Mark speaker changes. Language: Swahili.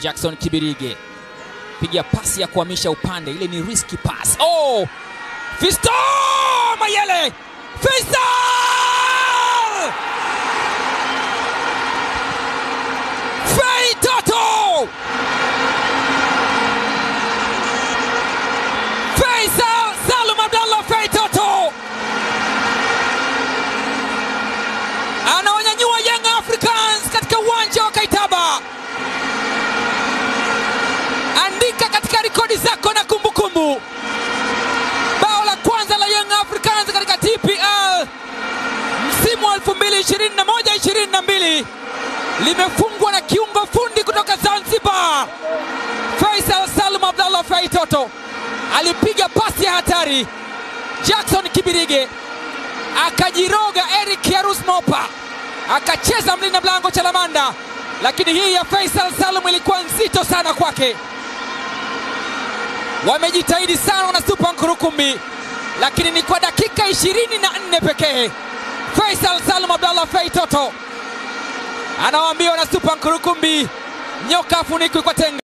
Speaker 1: Jackson Kibirige piga pasi ya kuhamisha upande, ile ni risky pass. Oh! Fisto Mayele! Faisal! Katika rekodi zako na kumbukumbu, bao la kwanza la Young Africans katika TPL msimu wa 2021-2022 limefungwa na kiungo fundi kutoka Zanzibar, Faisal Salum Abdallah Faitoto alipiga pasi ya hatari. Jackson Kibirige akajiroga Eric Yarus Mopa akacheza mlinda mlango Chalamanda, lakini hii ya Faisal Salum ilikuwa nzito sana kwake. Wamejitahidi sana wana Super Nkurukumbi, lakini ni kwa dakika ishirini na nne pekee. Faisal Salum Abdallah Fei Toto anawaambia wana Super Nkurukumbi, nyoka afunikwe kwa tenga.